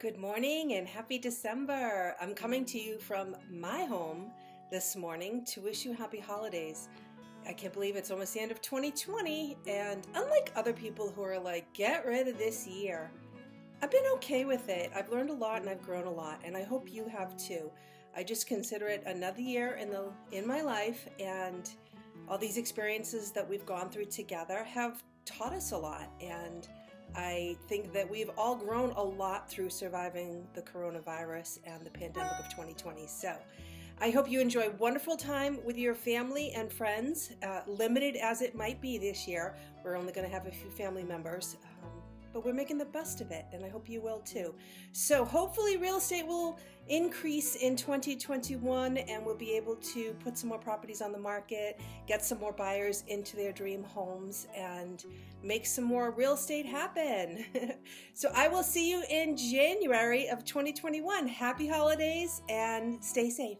Good morning and happy December. I'm coming to you from my home this morning to wish you happy holidays. I can't believe it's almost the end of 2020, and unlike other people who are like, get rid of this year, I've been okay with it. I've learned a lot and I've grown a lot, and I hope you have too. I just consider it another year in the in my life, and all these experiences that we've gone through together have taught us a lot and I think that we've all grown a lot through surviving the coronavirus and the pandemic of 2020. So I hope you enjoy wonderful time with your family and friends, uh, limited as it might be this year. We're only going to have a few family members. Um, but we're making the best of it, and I hope you will too. So, hopefully, real estate will increase in 2021, and we'll be able to put some more properties on the market, get some more buyers into their dream homes, and make some more real estate happen. so, I will see you in January of 2021. Happy holidays and stay safe.